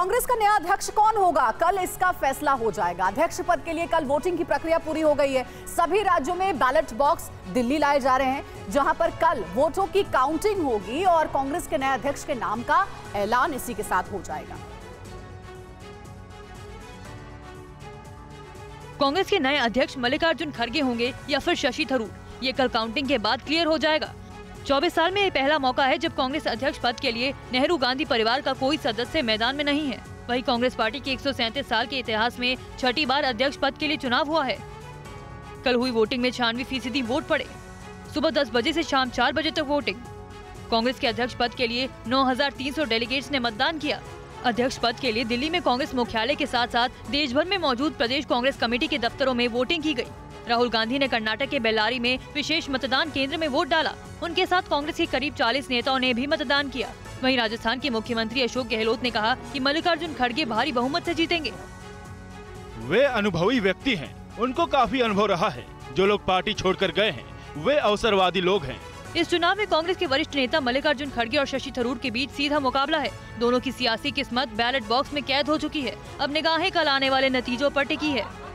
कांग्रेस का नया अध्यक्ष कौन होगा? कल इसका फैसला हो जाएगा। अध्यक्ष पद के लिए कल वोटिंग की प्रक्रिया पूरी हो गई है। सभी राज्यों में बैलेट बॉक्स दिल्ली लाए जा रहे हैं, जहाँ पर कल वोटों की काउंटिंग होगी और कांग्रेस के नए अध्यक्ष के नाम का ऐलान इसी के साथ हो जाएगा। कांग्रेस के नए अध्यक्ष मल्लिकार्जुन खड़गे होंगे या फिर शशि थरूर? ये कल काउंटिंग के बाद क्लियर हो जाएगा। 24 साल में ये पहला मौका है जब कांग्रेस अध्यक्ष पद के लिए नेहरू गांधी परिवार का कोई सदस्य मैदान में नहीं है। वही कांग्रेस पार्टी के एक सौ सैंतीस साल के इतिहास में छठी बार अध्यक्ष पद के लिए चुनाव हुआ है। कल हुई वोटिंग में छियानवे फ़ीसदी वोट पड़े। सुबह दस बजे से शाम चार बजे तक वोटिंग। कांग्रेस के अध्यक्ष पद के लिए 9,300 डेलीगेट्स ने मतदान किया। अध्यक्ष पद के लिए दिल्ली में कांग्रेस मुख्यालय के साथ साथ देश भर में मौजूद प्रदेश कांग्रेस कमेटी के दफ्तरों में वोटिंग की गई। राहुल गांधी ने कर्नाटक के बेल्लारी में विशेष मतदान केंद्र में वोट डाला। उनके साथ कांग्रेस के करीब 40 नेताओं ने भी मतदान किया। वहीं राजस्थान के मुख्यमंत्री अशोक गहलोत ने कहा कि मल्लिकार्जुन खड़गे भारी बहुमत से जीतेंगे। वे अनुभवी व्यक्ति हैं। उनको काफ़ी अनुभव रहा है। जो लोग पार्टी छोड़कर गए हैं वे अवसरवादी लोग हैं। इस चुनाव में कांग्रेस के वरिष्ठ नेता मल्लिकार्जुन खड़गे और शशि थरूर के बीच सीधा मुकाबला है। दोनों की सियासी किस्मत बैलेट बॉक्स में कैद हो चुकी है। अब निगाहें कल आने वाले नतीजों पर टिकी है।